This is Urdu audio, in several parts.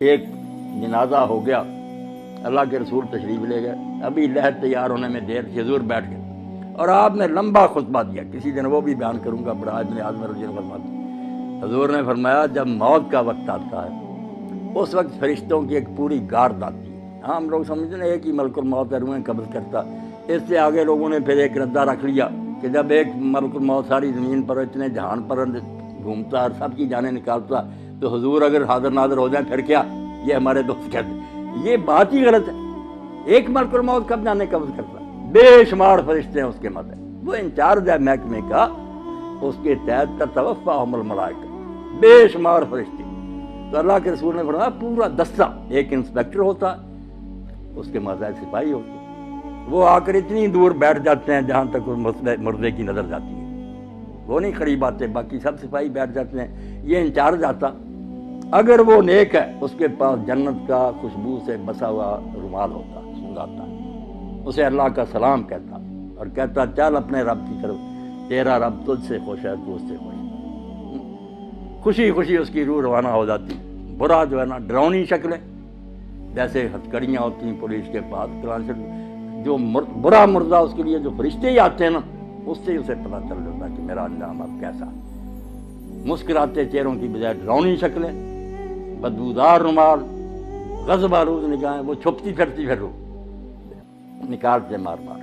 ایک جنازہ ہو گیا، اللہ کے رسول تشریف لے گئے۔ ابھی لہر تیار ہونے میں دیر تھی، حضور بیٹھ گئے۔ اور آپ نے لمبا خطبہ دیا، کسی دن وہ بھی بیان کروں گا، بڑا ابن اعظم رضی اللہ حضور نے فرمایا، جب موت کا وقت آتا ہے، اس وقت فرشتوں کی ایک پوری گارد آتی ہے۔ ہاں ہم لوگ سمجھتے ہیں، ایک ہی ملک الموت ہے روحیں قبض کرتا۔ اس سے آگے لوگوں نے پھر ایک ردہ رکھ لیا کہ جب ایک ملک الموت ساری زمین پر اتنے جہان پر گھومتا اور سب کی جانیں نکالتا تو حضور اگر حاضر ناظر ہو جائیں پھر کیا؟ یہ ہمارے دوست کہتے ہیں۔ یہ بات ہی غلط ہے۔ ایک ملک الموت کب جانے قبض کرتا۔ بے شمار فرشتے ہیں اس کے مت وہ انچارج ہے محکمے کا۔ اس کے تحت توفا حمل ملائک بے شمار فرشتے۔ تو اللہ کے رسول نے فرمایا، پورا دستہ ایک انسپیکٹر ہوتا۔ اس کے ماتحت سپاہی ہوتی وہ آ کر اتنی دور بیٹھ جاتے ہیں جہاں تک مردے کی نظر جاتی ہے۔ وہ نہیں قریب آتے، باقی سب سپاہی بیٹھ جاتے ہیں۔ یہ انچارج آتا۔ اگر وہ نیک ہے، اس کے پاس جنت کا خوشبو سے بسا ہوا رومال ہوتا، سنگاتا۔ اسے اللہ کا سلام کہتا اور کہتا، چل اپنے رب کی طرف، تیرا رب تجھ سے خوش ہے، تو اس سے خوش خوشی خوشی اس کی روح روانہ ہو جاتی۔ برا جو ہے نا، ڈرونی شکلیں۔ جیسے ہتکڑیاں ہوتی ہیں پولیس کے پاس جو برا مردہ اس کے لیے جو فرشتے ہی آتے ہیں نا، اس سے اسے پتہ چل جاتا کہ میرا انجام اب کیسا مسکراتے چہروں کی بجائے ڈرونی شکلیں۔ بدبودار رومال غزب آلود نگاہیں وہ چھپتی پھرتی پھر رو نکالتے مار مار۔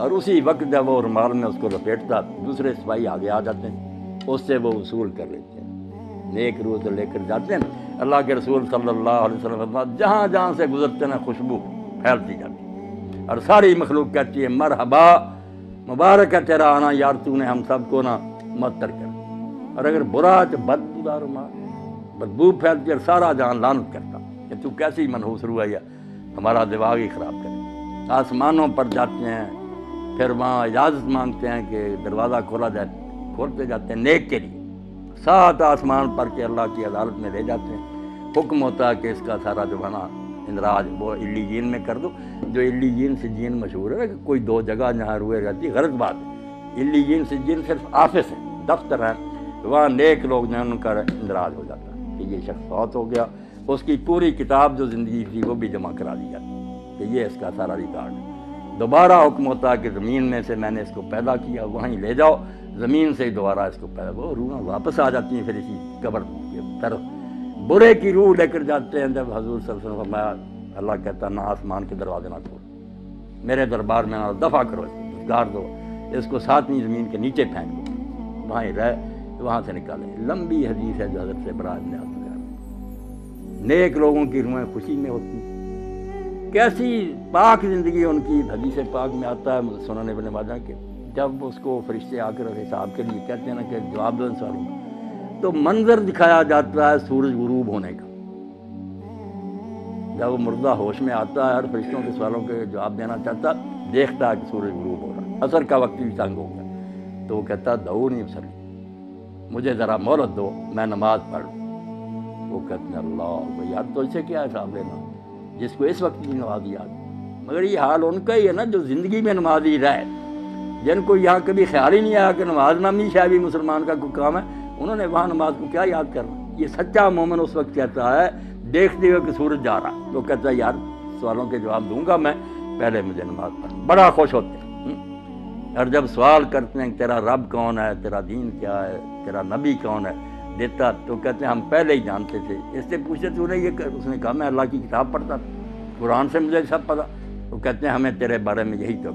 اور اسی وقت جب وہ رومال میں اس کو لپیٹتا، دوسرے سپاہی آگے آ جاتے ہیں، اس سے وہ وصول کر لیتے ہیں۔ نیک روح سے لے کر جاتے ہیں۔ اللہ کے رسول صلی اللہ علیہ وسلم جہاں جہاں سے گزرتے ہیں، خوشبو پھیلتی جاتی ہے۔ اور ساری مخلوق کہتی ہے، مرحبا، مبارک ہے تیرا آنا، یار تو نے ہم سب کو نا متر کر۔ اور اگر برا تو بدبو دار بدبو پھیلتی اور سارا جہاں لانت کرتا کہ تو کیسی منحوس روا یا ہمارا دماغ ہی خراب کرے۔ آسمانوں پر جاتے ہیں، پھر وہاں اجازت مانگتے ہیں کہ دروازہ کھولا جائے، کھولتے جاتے ہیں نیک کے لیے۔ سات آسمان پر کے اللہ کی عدالت میں لے جاتے ہیں۔ حکم ہوتا ہے کہ اس کا سارا جو بنا اندراج وہ علی جین میں کر دو۔ جو علی جین سے جین مشہور ہے کہ کوئی دو جگہ جہاں روئے رہتی غلط بات ہے۔ علی جین سے جین صرف آفس ہے دفتر ہے وہاں نیک لوگ جو ہیں، ان کا اندراج ہو جاتا ہے۔ کہ یہ شخص فوت ہو گیا۔ اس کی پوری کتاب جو زندگی تھی وہ بھی جمع کرا دی جاتی کہ یہ اس کا سارا ریکارڈ ہے۔ دوبارہ حکم ہوتا ہے کہ زمین میں سے میں نے اس کو پیدا کیا، وہیں لے جاؤ۔ زمین سے ہی دوبارہ اس کو پیدا وہ روح واپس آ جاتی ہیں پھر اسی قبر کی طرف۔ برے کی روح لے کر جاتے ہیں جب حضور صلی اللہ علیہ وسلم فرمایا، اللہ کہتا نہ آسمان کے دروازے نہ کھول میرے دربار میں نہ دفع کرو گار دو۔ اس کو ساتویں زمین کے نیچے پھینک دو۔ وہاں رہ، وہاں سے نکالیں۔ لمبی حدیث ہے جو حضرت سے برا نے نیک لوگوں کی روحیں خوشی میں ہوتی۔ کیسی پاک زندگی ان کی حدیث پاک میں آتا ہے سنانے بنے واجہ کہ جب اس کو فرشتے آ کر حساب کے لیے کہتے ہیں نا کہ جواب دو سوالوں تو منظر دکھایا جاتا ہے سورج غروب ہونے کا۔ جب وہ مردہ ہوش میں آتا ہے ہر فرشتوں کے سوالوں کے جواب دینا چاہتا، دیکھتا ہے کہ سورج غروب ہو رہا اثر کا وقت بھی تنگ ہو گیا۔ تو وہ کہتا دو نہیں اثر مجھے ذرا مہلت دو، میں نماز پڑھ وہ کہتے ہیں اللہ یار تو اسے کیا حساب لینا؟ جس کو اس وقت کی نماز یاد۔ مگر یہ حال ان کا ہی ہے نا، جو زندگی میں نمازی رہے۔ جن کو یہاں کبھی خیال ہی نہیں آیا کہ نماز نامی شاید مسلمان کا کوئی کام ہے، انہوں نے وہاں نماز کو کیا یاد کرنا؟ یہ سچا مومن اس وقت کہتا ہے، دیکھتے ہوئے کہ سورج جا رہا تو کہتا ہے، یار، سوالوں کے جواب دوں گا میں، پہلے مجھے نماز پڑھ بڑا خوش ہوتے ہیں۔ اور جب سوال کرتے ہیں کہ تیرا رب کون ہے؟ تیرا دین کیا ہے؟ تیرا نبی کون ہے؟ دیتا تو کہتے ہیں ہم پہلے ہی جانتے تھے۔ اس سے پوچھتے تو نے یہ اس نے کہا میں اللہ کی کتاب پڑھتا تھا۔ قرآن سے مجھے سب پتا۔ تو کہتے ہیں ہمیں تیرے بارے میں یہی تو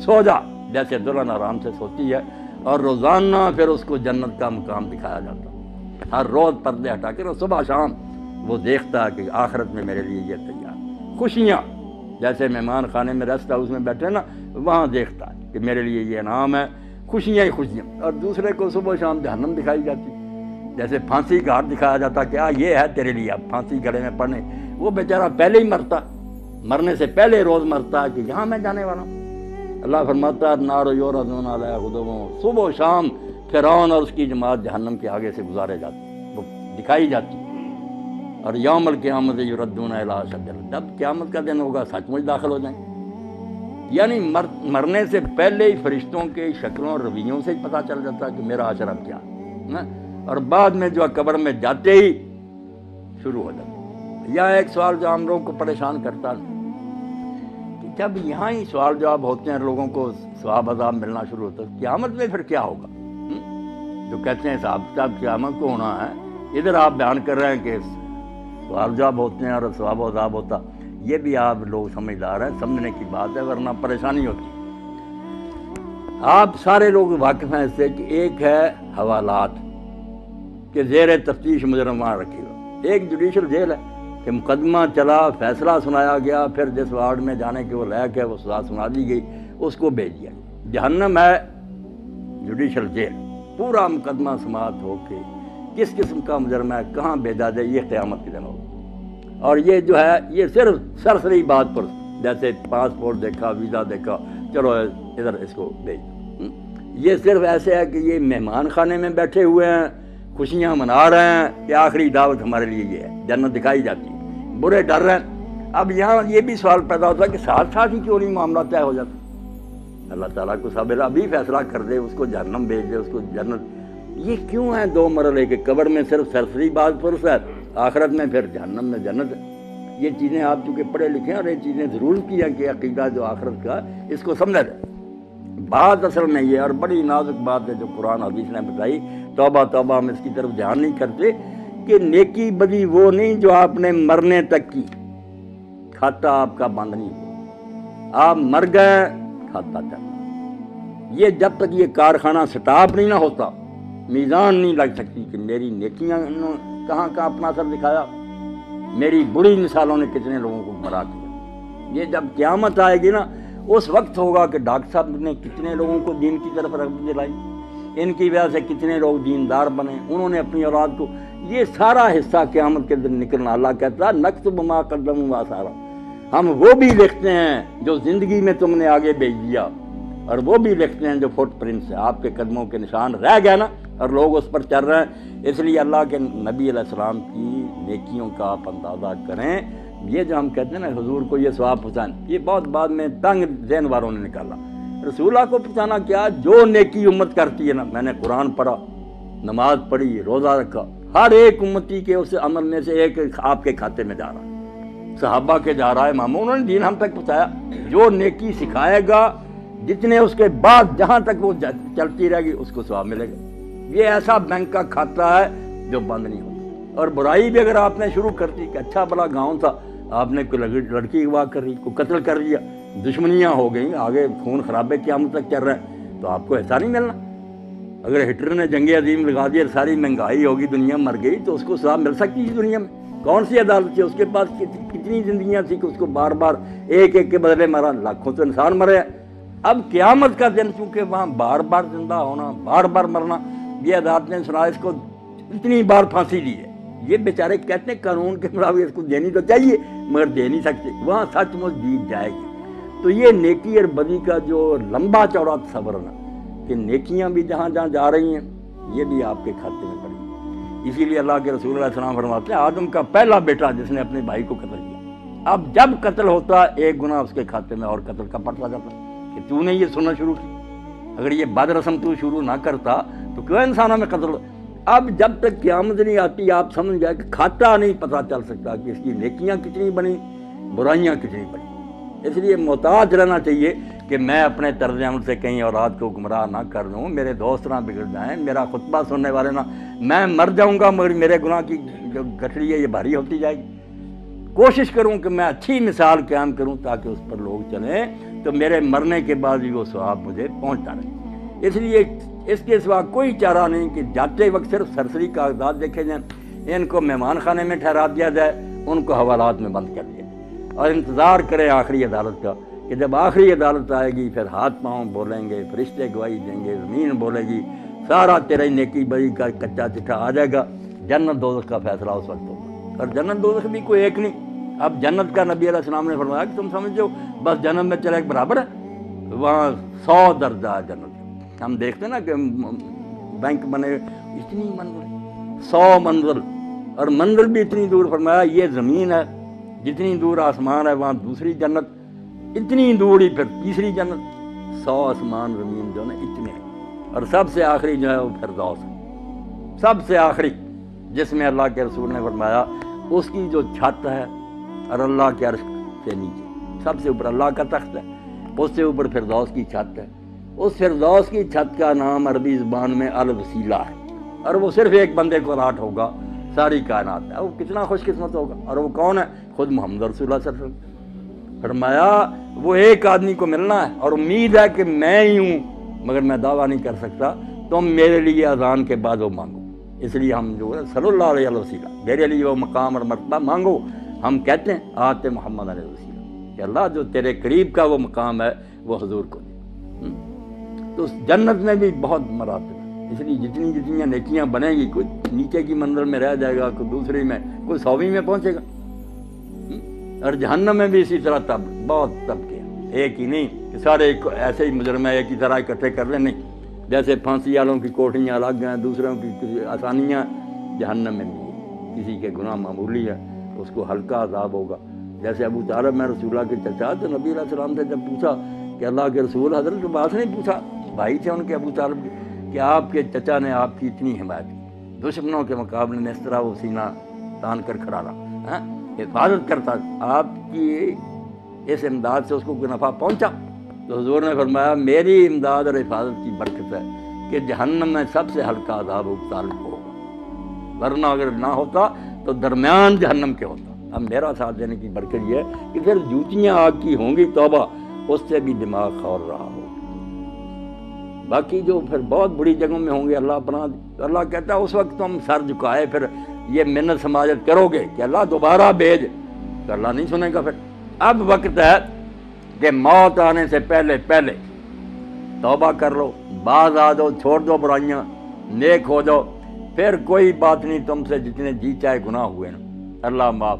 سو جا۔ جیسے دلہن آرام سے سوتی ہے اور روزانہ پھر اس کو جنت کا مقام دکھایا جاتا۔ ہر روز پردے ہٹا کے صبح شام وہ دیکھتا ہے کہ آخرت میں میرے لیے یہ تیار۔ خوشیاں۔ جیسے مہمان خانے میں ریسٹ ہاؤس میں بیٹھے نا، وہاں دیکھتا ہے کہ میرے لیے یہ انعام ہے۔ خوشیاں ہی خوشیاں۔ اور دوسرے کو صبح شام جہنم دکھائی جاتی۔ جیسے پھانسی گھاٹ دکھایا جاتا کہ آ، یہ ہے تیرے لیے، اب پھانسی گڑے میں پڑھنے۔ وہ بیچارہ پہلے ہی مرتا، مرنے سے پہلے روز مرتا ہے کہ یہاں میں جانے والا ہوں۔ اللہ فرماتا ہے نارو یور علیہ خدموں صبح و شام فرعون اور اس کی جماعت جہنم کے آگے سے گزارے جاتے وہ دکھائی جاتی اور یوم القیامت یردون الہ شجر جب قیامت کا دن ہوگا، سچ مچ داخل ہو جائیں۔ یعنی مر، مرنے سے پہلے ہی فرشتوں کے شکلوں اور رویوں سے پتہ چل جاتا کہ میرا اشرف کیا اور بعد میں جو قبر میں جاتے ہی شروع ہو جاتا یا ایک سوال جو عام لوگوں کو پریشان کرتا ہے کہ جب یہاں ہی سوال جواب ہوتے ہیں، لوگوں کو ثواب، عذاب ملنا شروع ہوتا ہے، قیامت میں پھر کیا ہوگا؟ جو کہتے ہیں صاحب کتاب قیامت کو ہونا ہے۔ ادھر آپ بیان کر رہے ہیں کہ سوال جواب ہوتے ہیں اور ثواب عذاب ہوتا یہ بھی آپ لوگ سمجھدار ہیں، سمجھنے کی بات ہے، ورنہ پریشانی ہوتی آپ سارے لوگ واقف ہیں اس سے کہ ایک ہے حوالات۔ کہ زیر تفتیش مجرم وہاں رکھی ہو۔ ایک جوڈیشل جیل ہے کہ مقدمہ چلا، فیصلہ سنایا گیا، پھر جس وارڈ میں جانے کے وہ لائق ہے وہ سزا سنا دی گئی، اس کو بھیج دیا۔ جہنم ہے جوڈیشل جیل۔ پورا مقدمہ سماعت ہو کے کس قسم کا مجرم ہے، کہاں بھیجا جائے، یہ قیامت کے دن ہوگا۔ اور یہ جو ہے، یہ صرف سرسری بات پر، جیسے پاسپورٹ دیکھا، ویزا دیکھا، چلو ادھر اس کو بھیج۔ یہ صرف ایسے ہے کہ یہ مہمان خانے میں بیٹھے ہوئے ہیں۔ خوشیاں منا رہے ہیں کہ آخری دعوت ہمارے لیے یہ ہے، جنت دکھائی جاتی ہے۔ برے ڈر رہے ہیں۔ اب یہاں یہ بھی سوال پیدا ہوتا ہے کہ ساتھ ساتھ ہی کیوں نہیں معاملہ طے ہو جاتا؟ اللہ تعالیٰ کو صابر ابھی فیصلہ کر دے، اس کو جہنم بھیج دے، اس کو جنت۔ یہ کیوں ہے دو مرحلے کے؟ قبر میں صرف سرسری بات پرس ہے، آخرت میں پھر جہنم میں جنت ہے۔ یہ چیزیں آپ چونکہ پڑھے لکھے ہیں اور یہ چیزیں ضرور کی ہیں کہ عقیدہ جو آخرت کا اس کو سمجھا جائے۔ بات اصل میں یہ اور بڑی نازک بات ہے جو قرآن حدیث نے بتائی۔ توبہ توبہ ہم اس کی طرف دھیان نہیں کرتے کہ نیکی بدی وہ نہیں جو آپ نے مرنے تک کی۔ کھاتا آپ کا بند نہیں ہوا آپ مر گئے، کھاتا چلنا یہ جب تک یہ کارخانہ سٹاپ نہیں نہ ہوتا، میزان نہیں لگ سکتی کہ میری نیکیاں کہاں کہاں اپنا اثر دکھایا۔ میری بری مثالوں نے کتنے لوگوں کو مرا دیا۔ یہ جب قیامت آئے گی نا، اس وقت ہوگا کہ ڈاکٹر صاحب نے کتنے لوگوں کو دین کی طرف رغبت دلائی۔ ان کی وجہ سے کتنے لوگ دیندار بنے، انہوں نے اپنی اولاد کو یہ سارا حصہ قیامت کے دن نکلنا۔ اللہ کہتا ہے نقص بما قدم و سارا ہم وہ بھی لکھتے ہیں جو زندگی میں تم نے آگے بھیج دیا اور وہ بھی لکھتے ہیں جو فٹ پرنٹس ہیں آپ کے قدموں کے نشان رہ گئے نا، اور لوگ اس پر چل رہے ہیں۔ اس لیے اللہ کے نبی علیہ السلام کی نیکیوں کا آپ اندازہ کریں۔ یہ جو ہم کہتے ہیں نا، حضور کو یہ سواب پہنچان یہ بہت بعد میں تنگ ذہن والوں نے نکالا۔ رسول اللہ کو پہنچانا کیا، جو نیکی امت کرتی ہے نا، میں نے قرآن پڑھا، نماز پڑھی، روزہ رکھا، ہر ایک امتی کے اس عمل میں سے ایک آپ کے کھاتے میں جا رہا ہے۔ صحابہ کے جا رہا ہے ماموں، انہوں نے دین ہم تک پہنچایا۔ جو نیکی سکھائے گا، جتنے اس کے بعد جہاں تک وہ چلتی رہے گی، اس کو سواب ملے گا۔ یہ ایسا بینک کا کھاتا ہے جو بند نہیں ہوتا۔ اور برائی بھی اگر آپ نے شروع کر دی کہ اچھا بڑا گاؤں تھا، آپ نے کوئی لڑکی اغوا کر رہی کوئی قتل کر لیا دشمنیاں ہو گئیں، آگے خون خرابے قیامت تک چل رہے ہیں تو آپ کو ایسا نہیں ملنا۔ اگر ہٹلر نے جنگ عظیم لگا دیا ساری مہنگائی ہوگی، دنیا مر گئی، تو اس کو سزا مل سکتی تھی دنیا میں۔ کون سی عدالت تھی؟ اس کے پاس کتنی زندگیاں تھیں کہ اس کو بار بار ایک ایک کے بدلے مارا؟ لاکھوں تو انسان مرے اب قیامت کا دن، چونکہ وہاں بار بار زندہ ہونا، بار بار مرنا، یہ عدالت نے سنا، اس کو اتنی بار پھانسی دی ہے۔ یہ بیچارے کہتے ہیں، قانون کے مطابق اس کو دینی تو چاہیے، مگر دے نہیں سکتے۔ وہاں سچ مچ جیت جائے گی۔ تو یہ نیکی اور بدی کا جو لمبا چوڑا تصور نا کہ نیکیاں بھی جہاں جہاں جا رہی ہیں، یہ بھی آپ کے کھاتے میں پڑی۔ اسی لیے اللہ کے رسول اللہ علیہ السلام فرماتے ہیں، آدم کا پہلا بیٹا جس نے اپنے بھائی کو قتل کیا۔ اب جب قتل ہوتا، ایک گناہ اس کے کھاتے میں اور قتل کا پڑتا جاتا کہ تو نے یہ سننا شروع کی۔ اگر یہ بد رسم تو شروع نہ کرتا، تو کیوں انسانوں میں قتل اب جب تک قیامت نہیں آتی، آپ سمجھ جائے کہ کھاتا نہیں پتہ چل سکتا کہ اس کی نیکیاں کتنی بنی برائیاں کتنی بنی اس لیے محتاج رہنا چاہیے کہ میں اپنے طرز عمل سے کہیں اولاد کو گمراہ نہ کر دوں، میرے دوست نہ بگڑ جائیں، میرا خطبہ سننے والے نہ، میں مر جاؤں گا مگر میرے گناہ کی جو گٹھڑی ہے یہ بھاری ہوتی جائے گی۔ کوشش کروں کہ میں اچھی مثال قیام کروں تاکہ اس پر لوگ چلیں، تو میرے مرنے کے بعد بھی وہ سواب مجھے پہنچتا رہے۔ اس لیے اس کے سوا کوئی چارہ نہیں کہ جاتے وقت صرف سرسری کاغذات دیکھے جائیں۔ ان کو مہمان خانے میں ٹھہرا دیا جائے، ان کو حوالات میں بند کر دیا اور انتظار کریں آخری عدالت کا کہ جب آخری عدالت آئے گی، پھر ہاتھ پاؤں بولیں گے، فرشتے گواہی دیں گے، زمین بولے گی، سارا تیرے نیکی بڑی کا کچا چٹھا آ جائے گا۔ جنت دوزخ کا فیصلہ اس وقت ہوگا۔ اور جنت دوزخ بھی کوئی ایک نہیں۔ اب جنت کا نبی علیہ السلام نے فرمایا کہ تم سمجھو، بس جنت میں چلے ایک برابر ہے، وہاں سو درجہ ہے جنت۔ ہم دیکھتے نا کہ بینک بنے اتنی منزل، سو منزل، اور منزل بھی اتنی دور، فرمایا یہ زمین ہے جتنی دور آسمان ہے وہاں دوسری جنت، اتنی دور ہی پھر تیسری جنت۔ سو آسمان زمین جو نا اتنے اور سب سے آخری جو ہے وہ پھر ہے۔ سب سے آخری، جس میں اللہ کے رسول نے فرمایا، اس کی جو چھت ہے اور اللہ کے عرش سے نیچے۔ سب سے اوپر اللہ کا تخت ہے، اس سے اوپر فردوس کی چھت ہے۔ اس فردوس کی چھت کا نام عربی زبان میں الوسیلہ ہے۔ اور وہ صرف ایک بندے کو راٹ ہوگا، ساری کائنات۔ ہے وہ کتنا خوش قسمت ہوگا۔ اور وہ کون ہے؟ خود محمد رسول اللہ صلی اللہ علیہ وسلم فرمایا، وہ ایک آدمی کو ملنا ہے اور امید ہے کہ میں ہی ہوں، مگر میں دعویٰ نہیں کر سکتا تم میرے لیے اذان کے بعد وہ مانگو۔ اس لیے ہم جو ہے، صلی اللہ علیہ وسیلہ میرے لیے وہ مقام اور مرتبہ مانگو۔ ہم کہتے ہیں، آتے محمد علیہ وسیلہ کہ اللہ جو تیرے قریب کا وہ مقام ہے، وہ حضور کو دے۔ تو اس جنت میں بھی بہت مراتب اس لیے جتنی جتنی نیکیاں بنیں گی، کوئی نیچے کی منزل میں رہ جائے گا، کوئی دوسری میں، کوئی سویں میں پہنچے گا۔ اور جہنم میں بھی اسی طرح تب، بہت طبقے ہیں ایک ہی نہیں کہ سارے ایسے ہی مجرم ایک ہی طرح اکٹھے کر لیں نہیں۔ جیسے پھانسی والوں کی کوٹھیاں الگ ہیں، دوسروں کی آسانیاں جہنم میں بھی کسی کے گناہ معمولی ہے، اس کو ہلکا عذاب ہوگا۔ جیسے ابو طالب میں رسول اللہ کے چچا تو نبی علیہ السلام سے جب پوچھا کہ اللہ کے رسول حضرت بات نہیں پوچھا، بھائی تھے ان کے ابو طالب کے، کہ آپ کے چچا نے آپ کی اتنی حمایت کی؟ دشمنوں کے مقابلے میں اس طرح وہ سینہ تان کر کھڑا رہا۔ ہاں؟ حفاظت کرتا آپ کی اس امداد سے اس کو کوئی نفع پہنچا؟ تو حضور نے فرمایا، میری امداد اور حفاظت کی برکت ہے کہ جہنم میں سب سے ہلکا عذاب طالب ہوگا۔ ورنہ اگر نہ ہوتا تو درمیان جہنم کے ہوتا۔ اب میرا ساتھ دینے کی برکت یہ ہے کہ پھر جوتیاں آگ کی ہوں گی، توبہ اس سے بھی دماغ خور رہا ہو۔ باقی جو پھر بہت بڑی جگہوں میں ہوں گے، اللہ اپنا، اللہ کہتا ہے، اس وقت تم سر جھکائے، پھر یہ منت سماجت کرو گے کہ اللہ دوبارہ بھیج۔ تو اللہ نہیں سنے گا پھر۔ اب وقت ہے کہ موت آنے سے پہلے پہلے توبہ کر لو، باز آ دو چھوڑ دو برائیاں، نیک ہو جاؤ۔ پھر کوئی بات نہیں تم سے جتنے جی چاہے گناہ ہوئے۔ نا اللہ معاف